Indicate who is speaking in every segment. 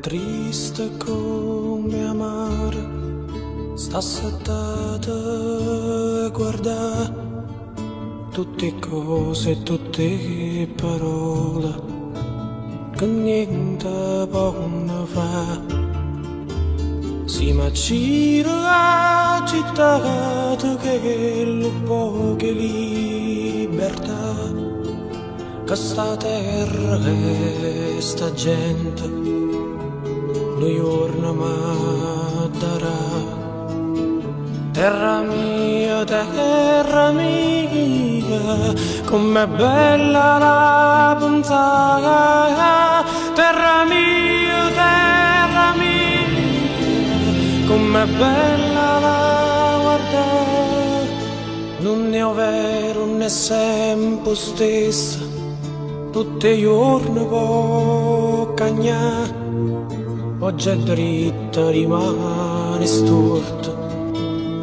Speaker 1: triste come amare, sta settata e guarda tutte cose, tutte parole che niente buono fa. Si macina la città che lo poche libertà, che sta terra e sta gente noi giorno mi darà. Terra mia, terra mia, com'è bella la pensata. Terra mia, terra mia, com'è bella la guardare. Non è vero né sempre stessa, tutti i giorni può cagnare oggi è dritta rimane storta.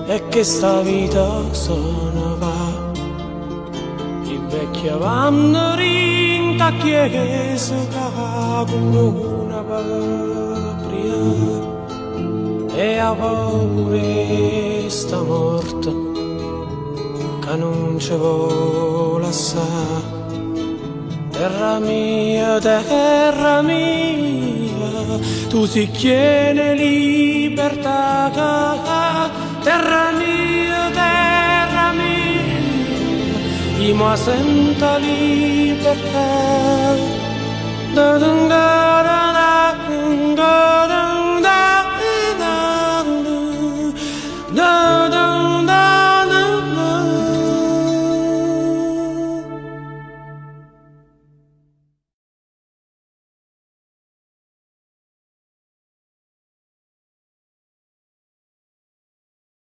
Speaker 1: E che sta vita se ne va. I vecchi vanno rinta chiesa come una patria. E a paura sta morta che non ci vuole assare terra mia, terra mia tu si chiede libertà, terra mia, terra mia, io mi sento libertà. Da